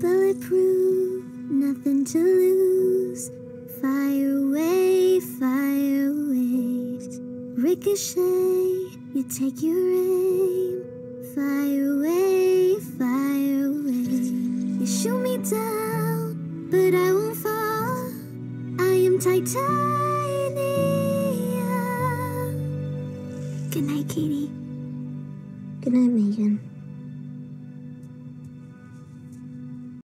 Bulletproof, nothing to lose. Fire away, fire away. Ricochet, you take your aim. Fire away, fire away. You shoot me down, but I won't fall. I am titanium. Good night, Katie. Good night, Megan.